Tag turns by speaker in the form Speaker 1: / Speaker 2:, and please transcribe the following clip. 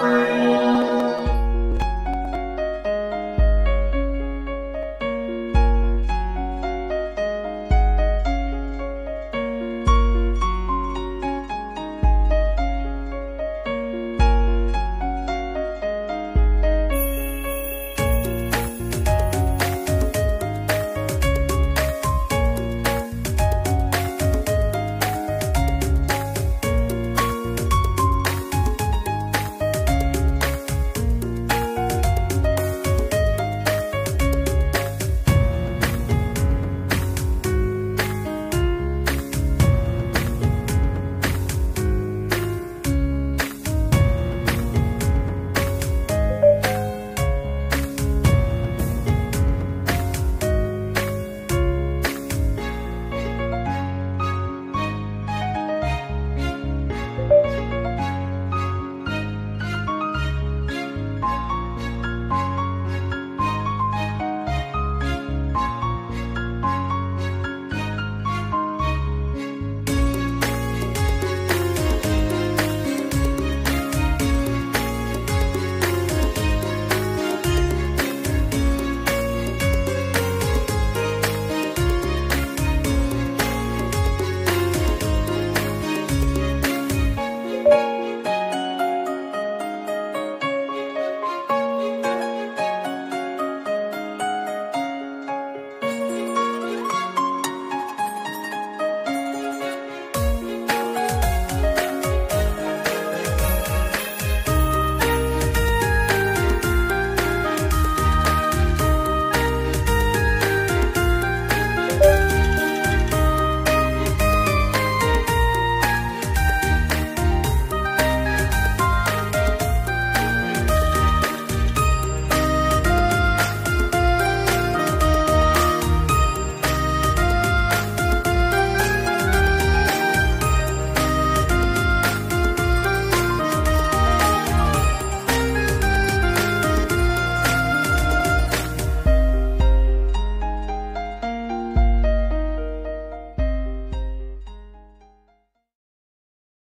Speaker 1: Música